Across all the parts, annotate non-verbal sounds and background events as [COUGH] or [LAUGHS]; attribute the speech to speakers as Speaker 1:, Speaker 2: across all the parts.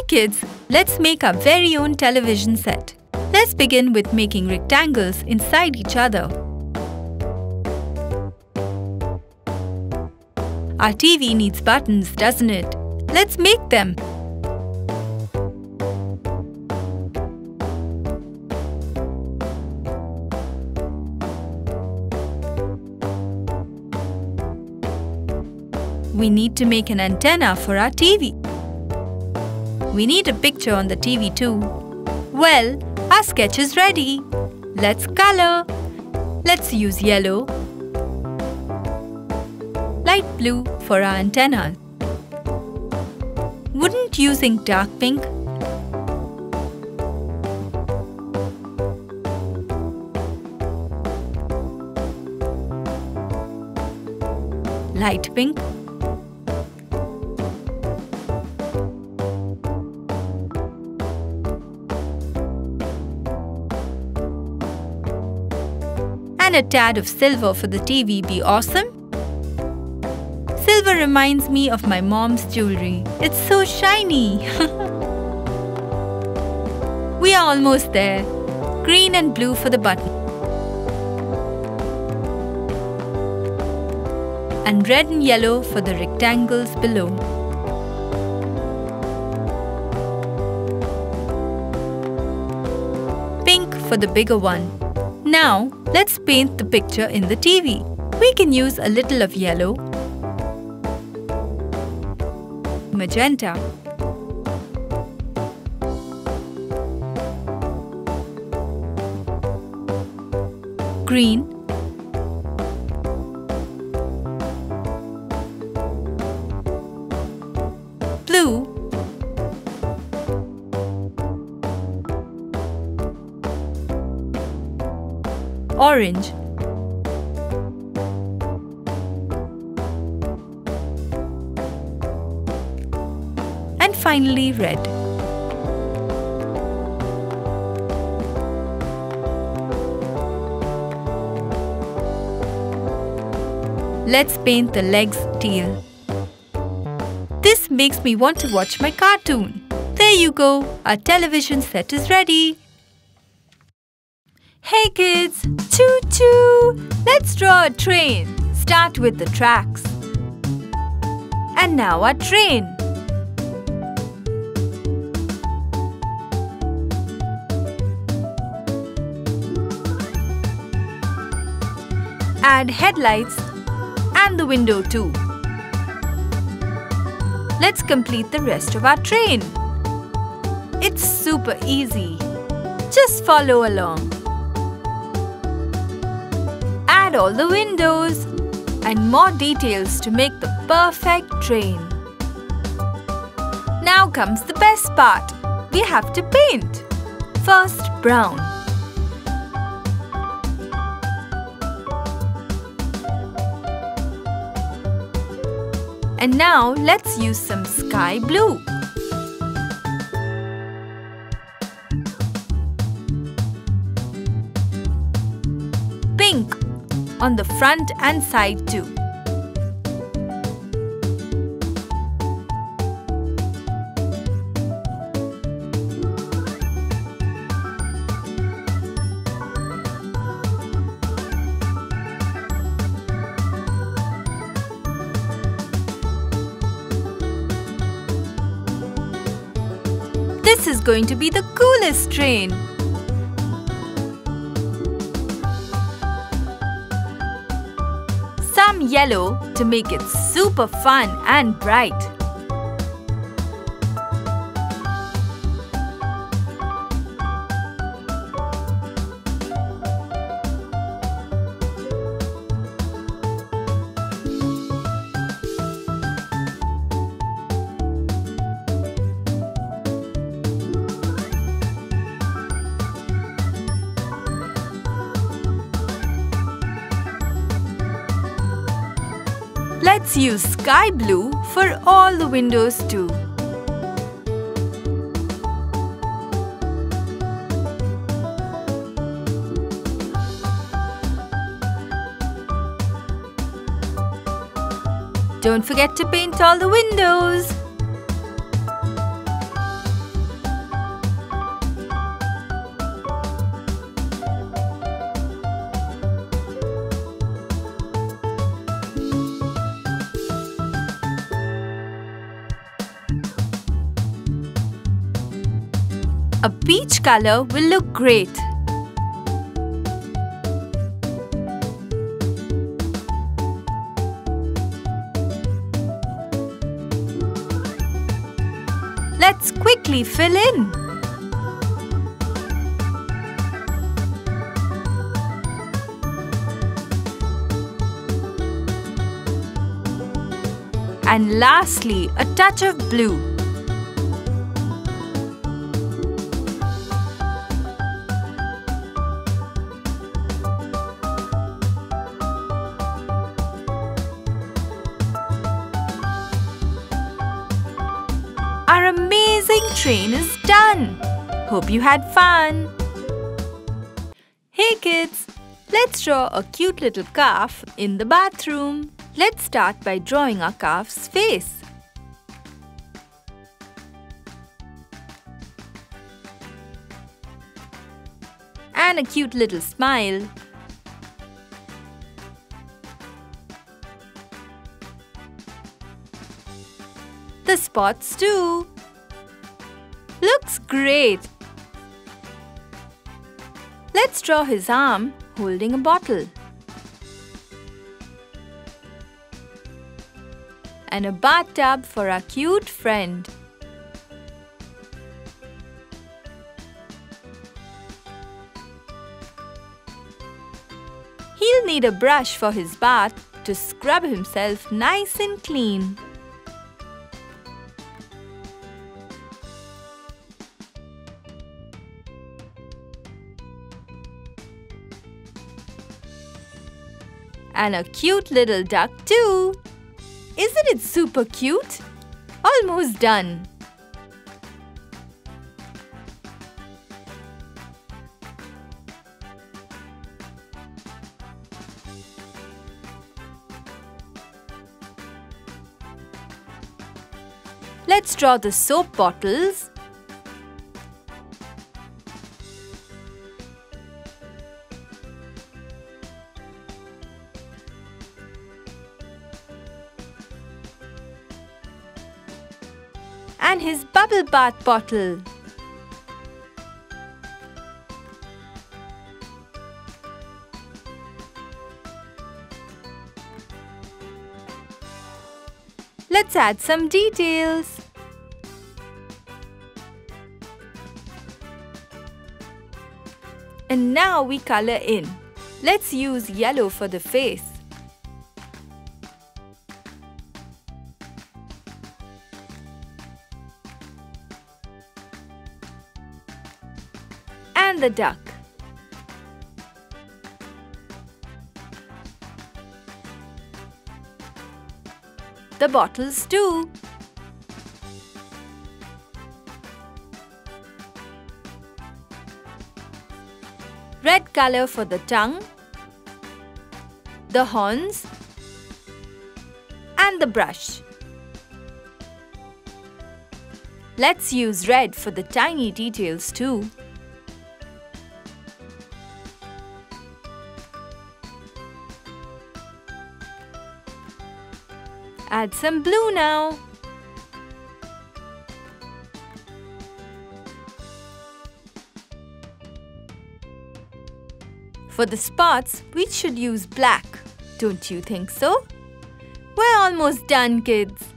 Speaker 1: Hi kids, let's make our very own television set. Let's begin with making rectangles inside each other. Our TV needs buttons, doesn't it? Let's make them. We need to make an antenna for our TV. We need a picture on the TV too. Well, our sketch is ready. Let's color. Let's use yellow, light blue for our antenna. Wouldn't using dark pink light pink a tad of silver for the TV be awesome? Silver reminds me of my mom's jewelry. It's so shiny. [LAUGHS] we are almost there. Green and blue for the button. And red and yellow for the rectangles below. Pink for the bigger one. Now, let's paint the picture in the TV. We can use a little of yellow, magenta, green, orange, and finally red. Let's paint the legs teal. This makes me want to watch my cartoon. There you go, our television set is ready. Hey kids, choo choo! Let's draw a train. Start with the tracks. And now our train. Add headlights and the window too. Let's complete the rest of our train. It's super easy. Just follow along. Add all the windows and more details to make the perfect train. Now comes the best part. We have to paint. First brown. And now let's use some sky blue. On the front and side too. This is going to be the coolest train. Yellow to make it super fun and bright. Sky blue for all the windows too. Don't forget to paint all the windows. Peach color will look great. Let's quickly fill in. And lastly, a touch of blue. Amazing train is done. Hope you had fun. Hey kids, let's draw a cute little calf in the bathroom. Let's start by drawing our calf's face. And a cute little smile. The spots too. Looks great. Let's draw his arm holding a bottle. and a bathtub for our cute friend. He'll need a brush for his bath to scrub himself nice and clean. And a cute little duck too. Isn't it super cute? Almost done. Let's draw the soap bottles. Bath bottle. Let's add some details. And now we color in. Let's use yellow for the face. The duck. The bottles too. Red color for the tongue, the horns and the brush. Let's use red for the tiny details too. Add some blue now. For the spots, we should use black. Don't you think so? We're almost done, kids.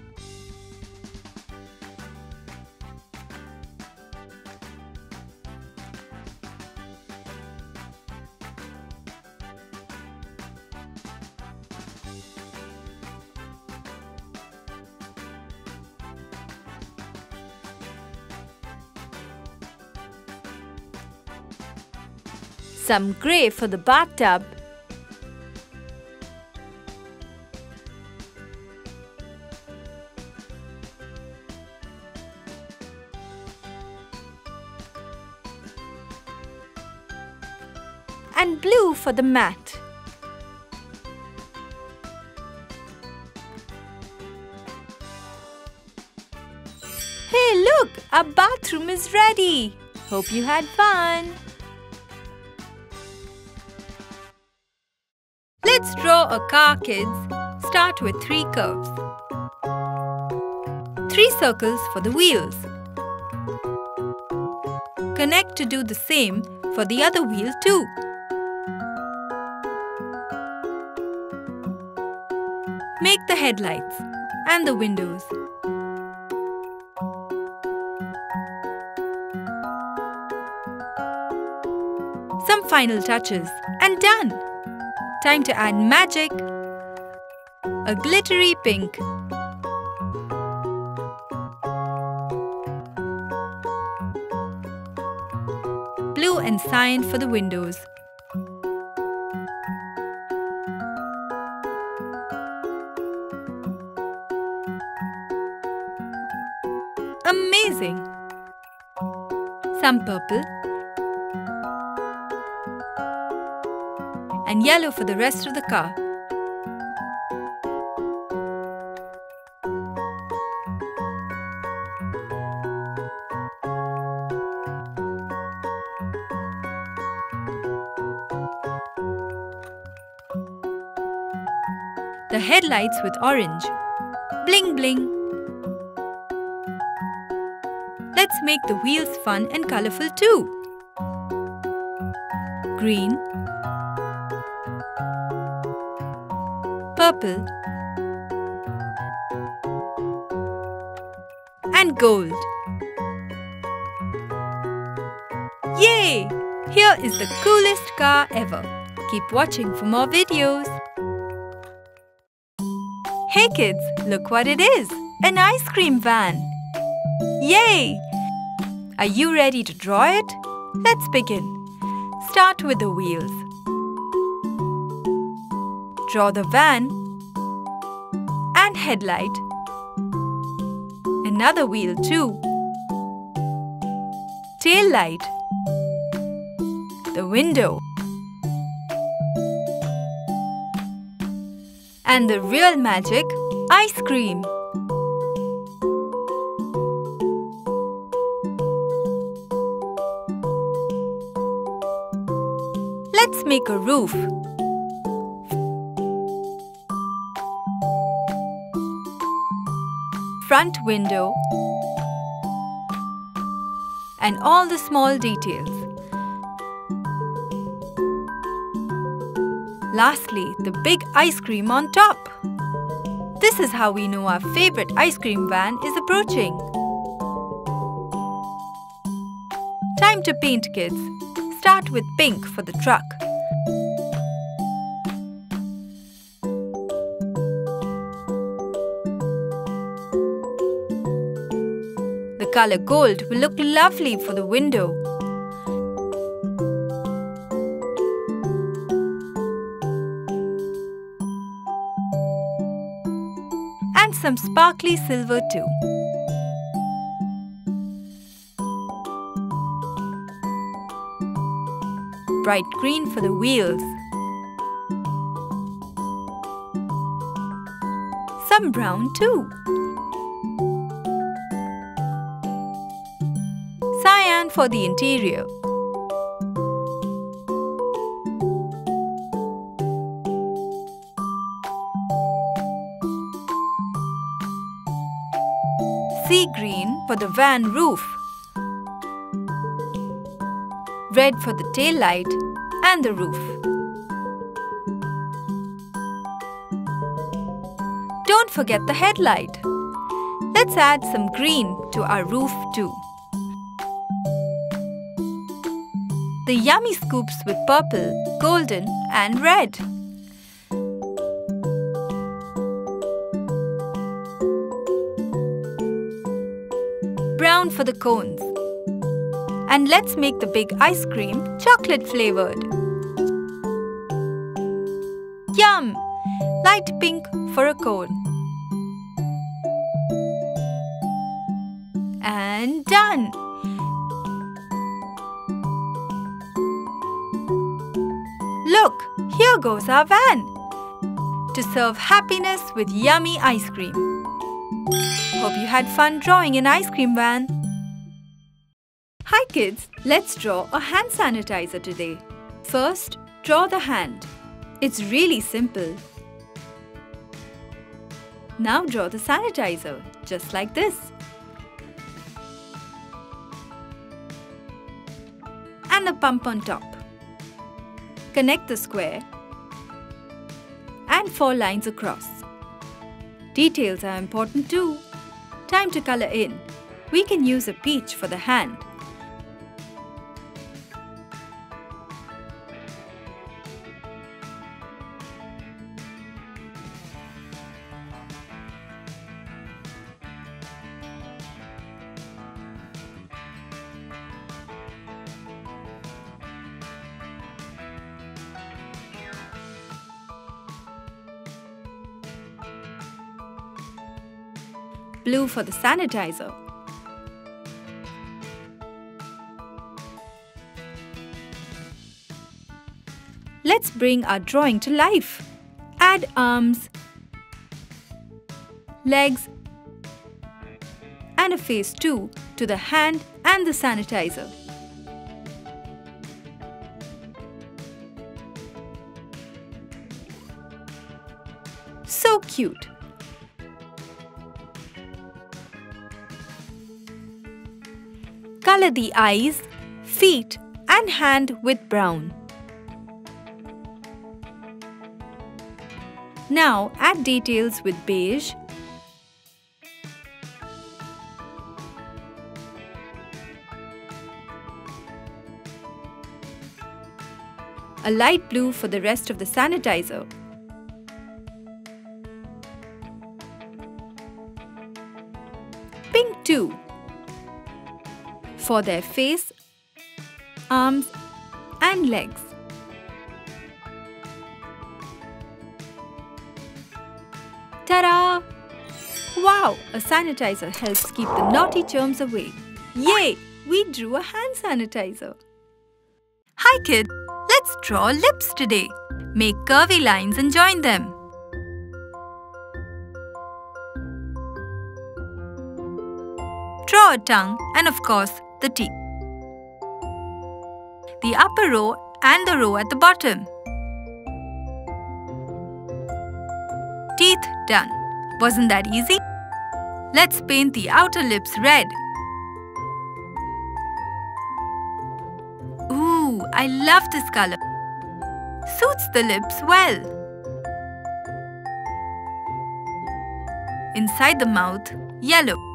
Speaker 1: Some grey for the bathtub. and blue for the mat. Hey look, our bathroom is ready. Hope you had fun. Let's draw a car, kids. Start with three curves. Three circles for the wheels. Connect to do the same for the other wheel too. Make the headlights and the windows. Some final touches and done! Time to add magic. A glittery pink. Blue and cyan for the windows. Amazing! Some purple and yellow for the rest of the car. The headlights with orange. Bling bling. Let's make the wheels fun and colorful too. Green, purple, and gold. Yay! Here is the coolest car ever. Keep watching for more videos. Hey kids, look what it is! An ice cream van! Yay! Are you ready to draw it? Let's begin. Start with the wheels. Draw the van and headlight. Another wheel too. Tail light. The window. And the real magic, ice cream. Let's make a roof. Front window and all the small details. Lastly, the big ice cream on top. This is how we know our favorite ice cream van is approaching. Time to paint kids. Start with pink for the truck. Color gold will look lovely for the window. And some sparkly silver too. bright green for the wheels. Some brown too. For the interior. Sea green for the van roof red for the tail light and the roof. Don't forget the headlight. Let's add some green to our roof too. The yummy scoops with purple, golden and red. Brown for the cones. And let's make the big ice cream chocolate flavored. Yum! Light pink for a cone. Goes our van to serve happiness with yummy ice cream. Hope you had fun drawing an ice cream van. Hi kids, let's draw a hand sanitizer today. First, draw the hand. It's really simple. Now draw the sanitizer, just like this. and a pump on top. Connect the square and four lines across. Details are important too. Time to color in. We can use a peach for the hand. Blue for the sanitizer. Let's bring our drawing to life. Add arms, legs and a face too to the hand and the sanitizer. So cute! Color the eyes, feet and hand with brown. Now add details with beige, a light blue for the rest of the sanitizer. For their face, arms and legs. Ta-da! Wow, a sanitizer helps keep the naughty germs away. Yay! We drew a hand sanitizer. Hi kid, let's draw lips today. Make curvy lines and join them. Draw a tongue and of course the teeth. The upper row and the row at the bottom. Teeth done. Wasn't that easy? Let's paint the outer lips red. Ooh, I love this color. Suits the lips well. Inside the mouth, yellow.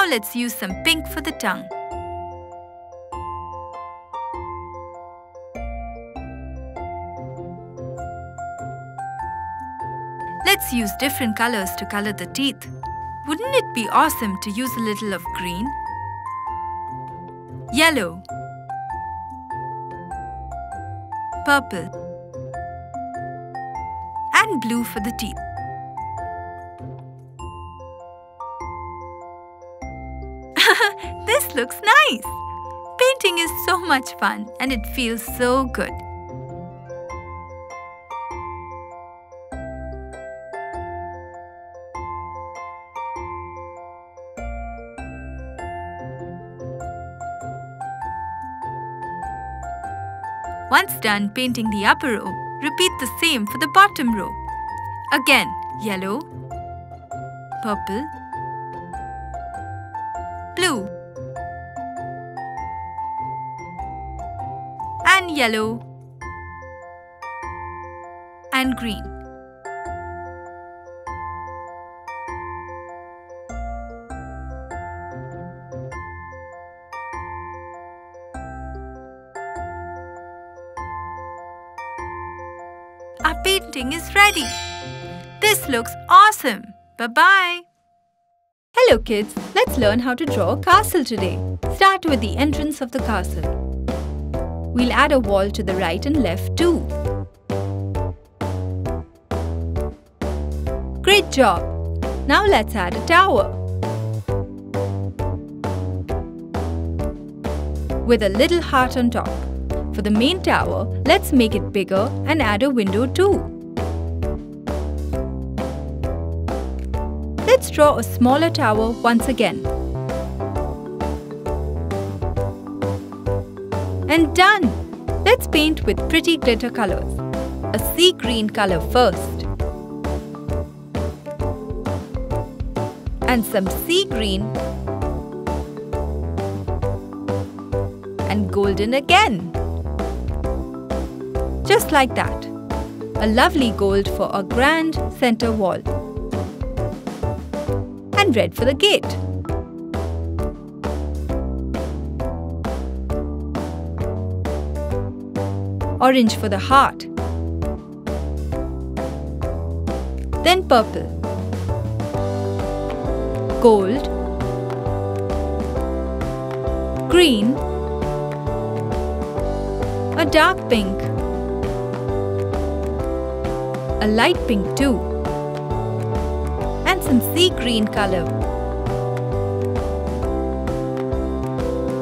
Speaker 1: Now let's use some pink for the tongue. Let's use different colors to color the teeth. Wouldn't it be awesome to use a little of green? Yellow Purple and blue for the teeth. Looks nice. Painting is so much fun and it feels so good. Once done painting the upper row, repeat the same for the bottom row. Again, yellow, purple, blue yellow and green. Our painting is ready. This looks awesome. Bye-bye. Hello kids, let's learn how to draw a castle today. Start with the entrance of the castle. We'll add a wall to the right and left too. Great job! Now let's add a tower. With a little heart on top. For the main tower, let's make it bigger and add a window too. Let's draw a smaller tower once again. And done! Let's paint with pretty glitter colors. a sea green color first. And some sea green. And golden again. Just like that. A lovely gold for a grand center wall. And red for the gate. Orange for the heart. Then purple, gold, green, a dark pink, a light pink too, and some sea green color,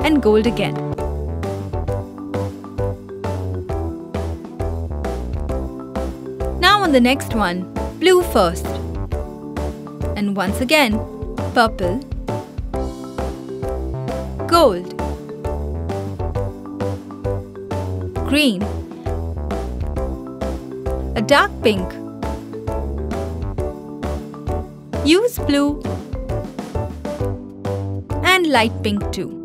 Speaker 1: and gold again. On the next one, blue first. And once again, purple, gold, green, a dark pink. Use blue and light pink too.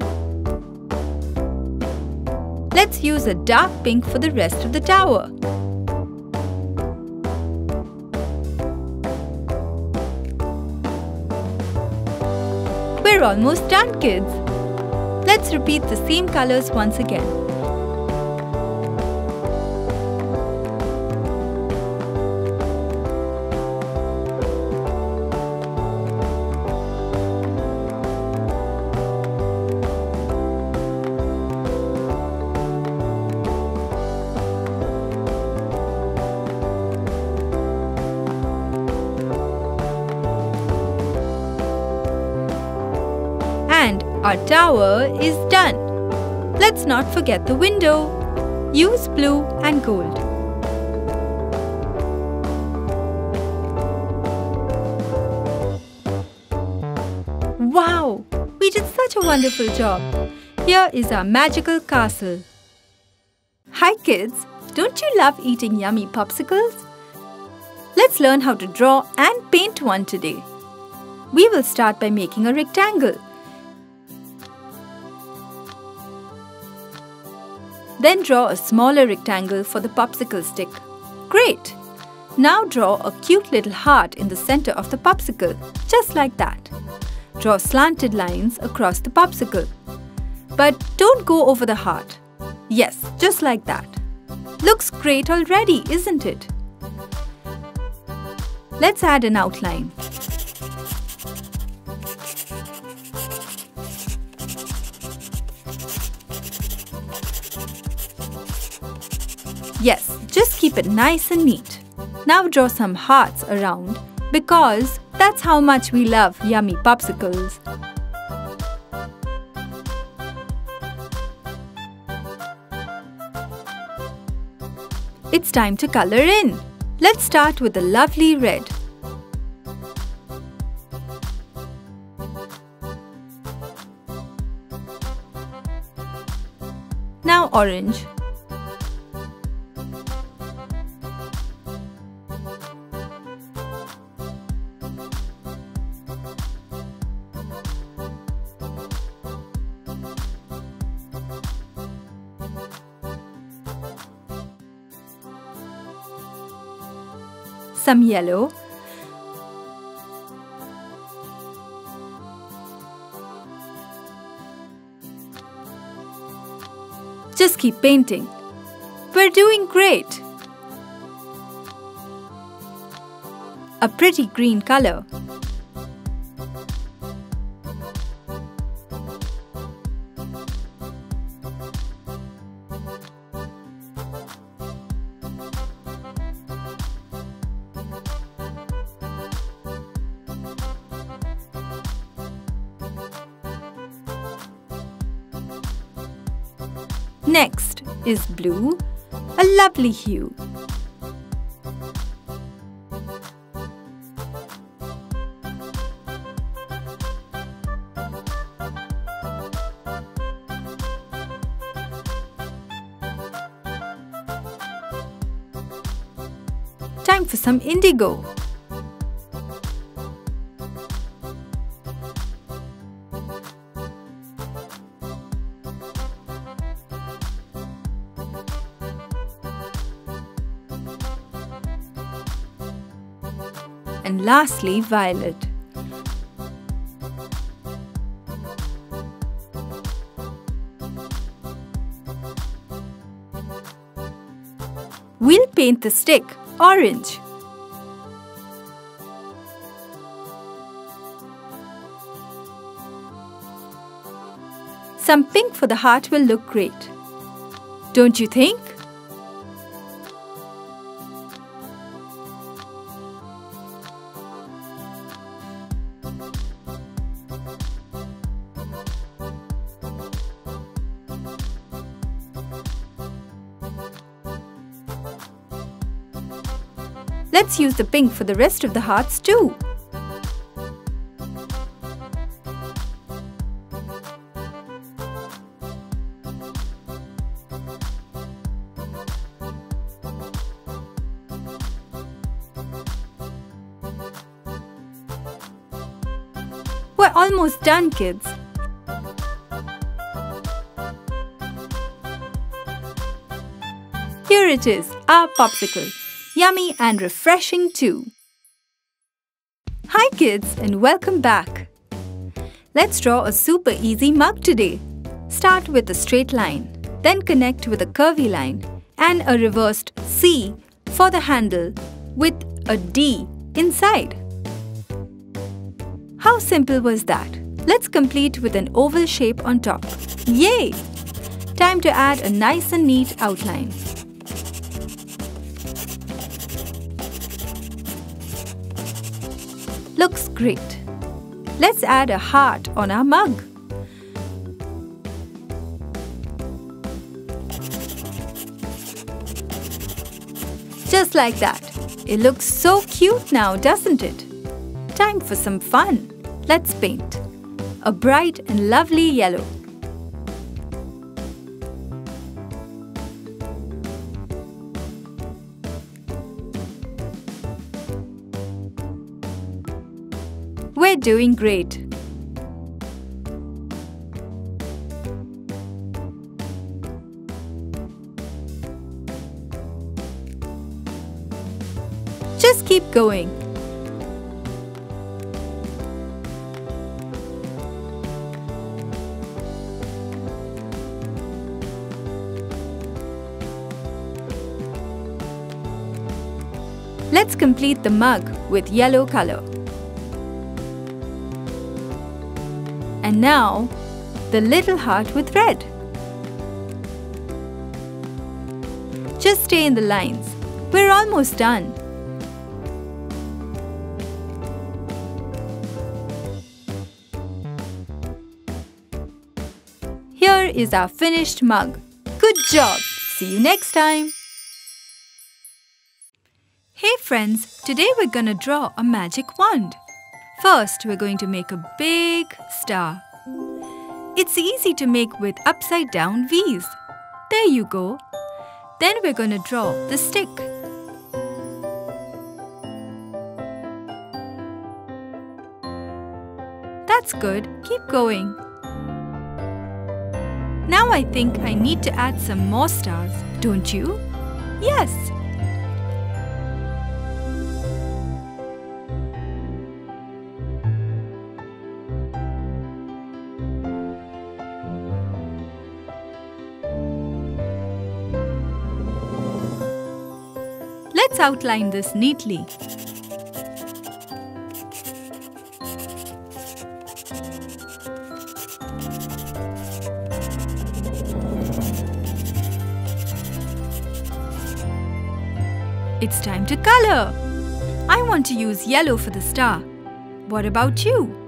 Speaker 1: Let's use a dark pink for the rest of the tower. Almost done, kids. Let's repeat the same colors once again. Our tower is done. Let's not forget the window. Use blue and gold. Wow! We did such a wonderful job. Here is our magical castle. Hi kids! Don't you love eating yummy popsicles? Let's learn how to draw and paint one today. We will start by making a rectangle. Then draw a smaller rectangle for the popsicle stick. Great! Now draw a cute little heart in the center of the popsicle, just like that. Draw slanted lines across the popsicle. But don't go over the heart. Yes, just like that. Looks great already, isn't it? Let's add an outline. Just keep it nice and neat. Now draw some hearts around because that's how much we love yummy popsicles. It's time to color in. Let's start with a lovely red. Now orange. Some yellow, Just keep painting. We're doing great. A pretty green color. Is blue, a lovely hue. Time for some indigo. Lastly, violet. We'll paint the stick orange. Some pink for the heart will look great. Don't you think? Let's use the pink for the rest of the hearts too. We're almost done, kids. Here it is, our popsicle. Yummy and refreshing too. Hi kids and welcome back. Let's draw a super easy mug today. Start with a straight line, then connect with a curvy line and a reversed C for the handle with a D inside. How simple was that? Let's complete with an oval shape on top. Yay! Time to add a nice and neat outline. Great. Let's add a heart on our mug. Just like that. It looks so cute now, doesn't it? Time for some fun. Let's paint. A bright and lovely yellow. Doing great. Just keep going. Let's complete the mug with yellow color. And now, the little heart with red. Just stay in the lines. We're almost done. Here is our finished mug. Good job! See you next time! Hey friends, today we're gonna draw a magic wand. First, we're going to make a big star. It's easy to make with upside down V's. There you go. Then we're going to draw the stick. That's good. Keep going. Now I think I need to add some more stars, don't you? Yes, outline this neatly. It's time to color. I want to use yellow for the star. What about you?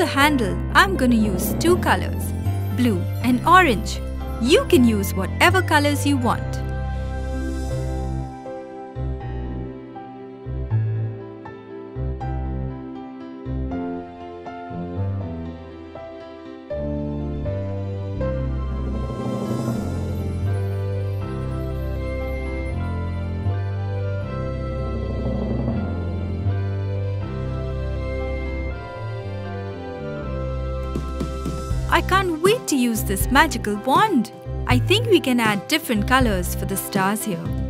Speaker 1: The handle, I'm to use two colors, blue and orange. You can use whatever colors you want. This magical wand. I think we can add different colors for the stars here.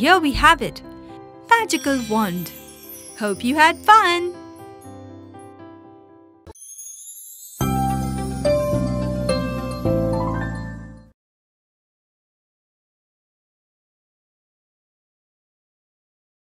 Speaker 1: Here we have it Magical Wand. Hope you had fun!